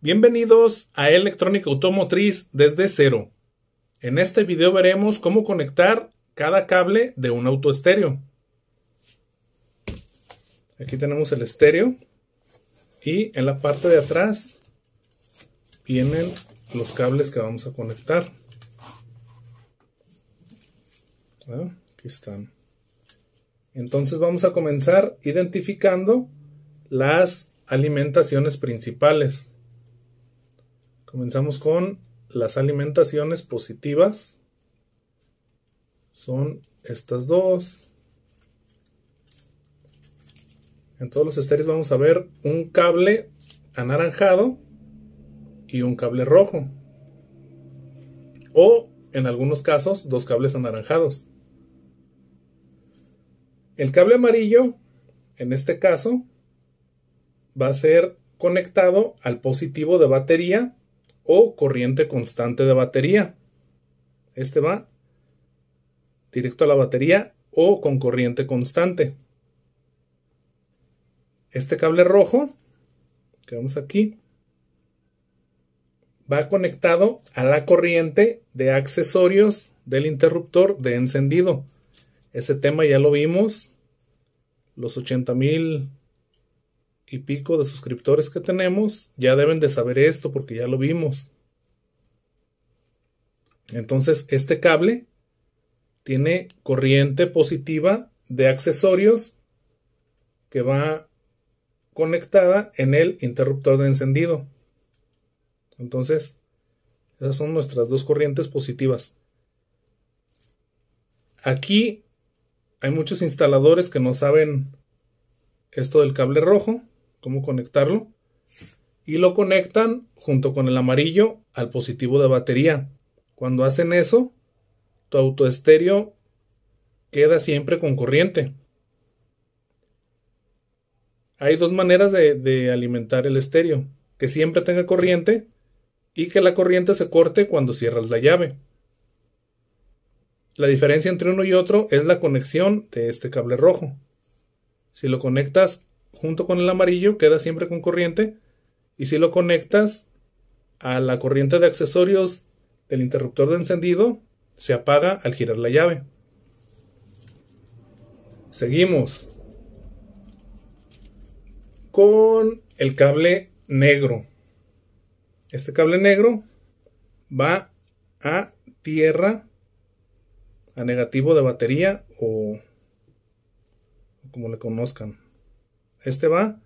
Bienvenidos a Electrónica Automotriz desde cero. En este video veremos cómo conectar cada cable de un auto estéreo. Aquí tenemos el estéreo y en la parte de atrás vienen los cables que vamos a conectar. Ah, aquí están. Entonces vamos a comenzar identificando las alimentaciones principales. Comenzamos con las alimentaciones positivas. Son estas dos. En todos los estéreos vamos a ver un cable anaranjado y un cable rojo. O en algunos casos dos cables anaranjados. El cable amarillo, en este caso, va a ser conectado al positivo de batería o corriente constante de batería. Este va directo a la batería o con corriente constante. Este cable rojo, que vemos aquí, va conectado a la corriente de accesorios del interruptor de encendido. Ese tema ya lo vimos. Los 80 mil y pico de suscriptores que tenemos ya deben de saber esto porque ya lo vimos. Entonces, este cable tiene corriente positiva de accesorios que va conectada en el interruptor de encendido. Entonces, esas son nuestras dos corrientes positivas. Aquí hay muchos instaladores que no saben esto del cable rojo cómo conectarlo. Y lo conectan junto con el amarillo al positivo de batería. Cuando hacen eso, tu auto estéreo queda siempre con corriente. Hay dos maneras de, de, alimentar el estéreo. Que siempre tenga corriente y que la corriente se corte cuando cierras la llave. La diferencia entre uno y otro es la conexión de este cable rojo. Si lo conectas junto con el amarillo queda siempre con corriente y si lo conectas a la corriente de accesorios del interruptor de encendido se apaga al girar la llave. Seguimos con el cable negro. Este cable negro va a tierra, a negativo de batería o como le conozcan. Este va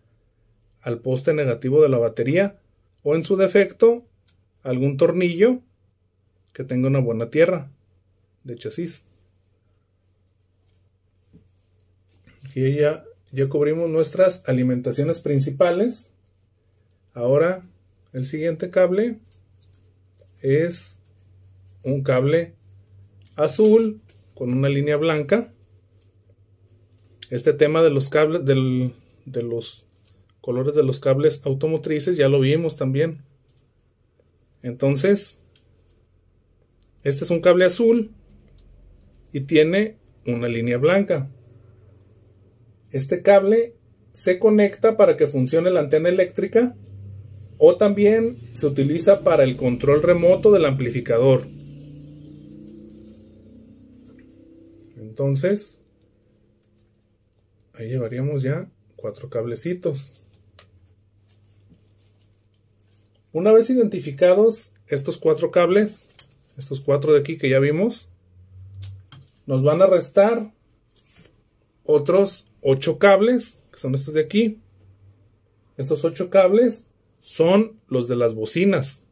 al poste negativo de la batería o en su defecto algún tornillo que tenga una buena tierra de chasis. Y ya, ya cubrimos nuestras alimentaciones principales. Ahora el siguiente cable es un cable azul con una línea blanca. Este tema de los cables del, de los colores de los cables automotrices, ya lo vimos también. Entonces, este es un cable azul y tiene una línea blanca. Este cable se conecta para que funcione la antena eléctrica o también se utiliza para el control remoto del amplificador. Entonces, ahí llevaríamos ya cuatro cablecitos. Una vez identificados estos cuatro cables, estos cuatro de aquí que ya vimos, nos van a restar otros ocho cables, que son estos de aquí. Estos ocho cables son los de las bocinas.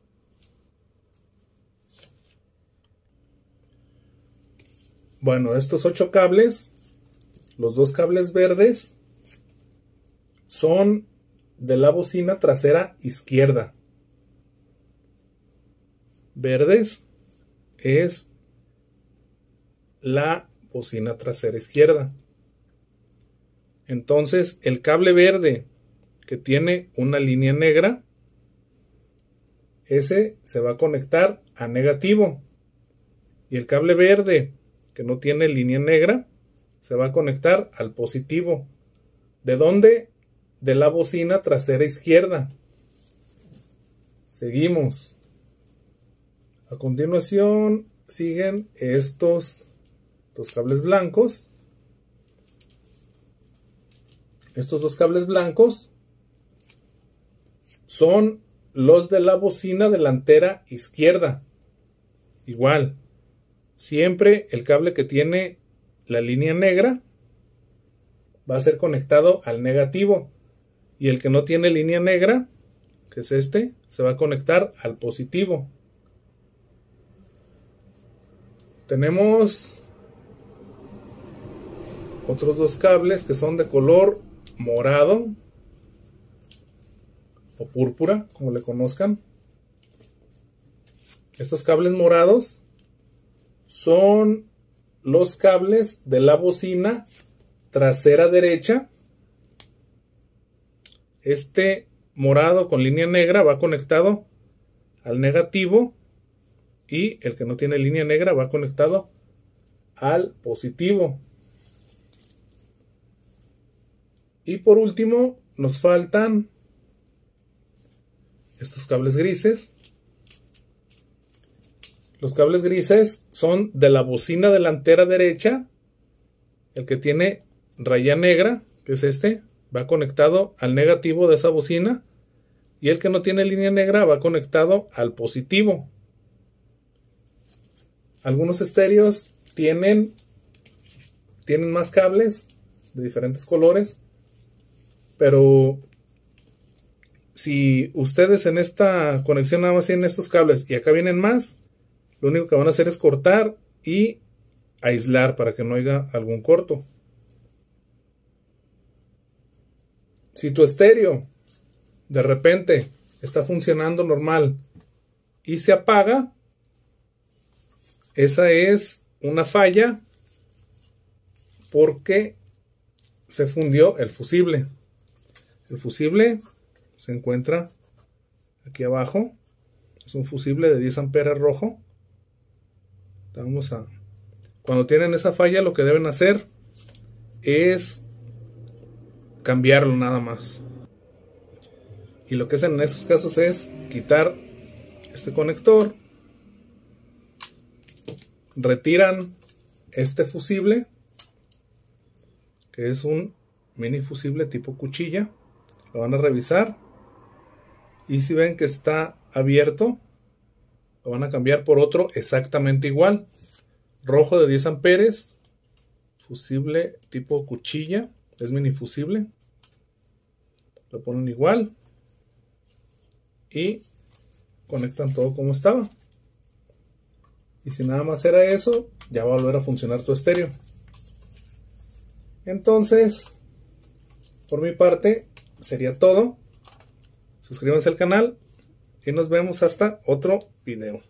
Bueno, estos ocho cables, los dos cables verdes son de la bocina trasera izquierda. Verdes es la bocina trasera izquierda. Entonces, el cable verde que tiene una línea negra, ese se va a conectar a negativo. Y el cable verde que no tiene línea negra, se va a conectar al positivo. ¿De dónde? De la bocina trasera izquierda. Seguimos. A continuación siguen estos dos cables blancos. Estos dos cables blancos son los de la bocina delantera izquierda. Igual, siempre el cable que tiene la línea negra va a ser conectado al negativo y el que no tiene línea negra, que es este, se va a conectar al positivo. Tenemos otros dos cables que son de color morado o púrpura, como le conozcan. Estos cables morados son los cables de la bocina trasera derecha. Este morado con línea negra va conectado al negativo y el que no tiene línea negra va conectado al positivo. Y por último nos faltan estos cables grises los cables grises son de la bocina delantera derecha. El que tiene raya negra, que es este, va conectado al negativo de esa bocina. Y el que no tiene línea negra va conectado al positivo. Algunos estéreos tienen, tienen más cables de diferentes colores. Pero si ustedes en esta conexión nada más tienen estos cables y acá vienen más, lo único que van a hacer es cortar y aislar para que no haya algún corto. Si tu estéreo de repente está funcionando normal y se apaga, esa es una falla porque se fundió el fusible. El fusible se encuentra aquí abajo. Es un fusible de 10 amperes rojo. Vamos a... Cuando tienen esa falla lo que deben hacer es cambiarlo nada más. Y lo que hacen en esos casos es quitar este conector, retiran este fusible, que es un mini fusible tipo cuchilla, lo van a revisar y si ven que está abierto, lo van a cambiar por otro exactamente igual. Rojo de 10 amperes. Fusible tipo cuchilla. Es mini fusible. Lo ponen igual. Y conectan todo como estaba. Y si nada más era eso, ya va a volver a funcionar tu estéreo. Entonces, por mi parte, sería todo. Suscríbanse al canal y nos vemos hasta otro video.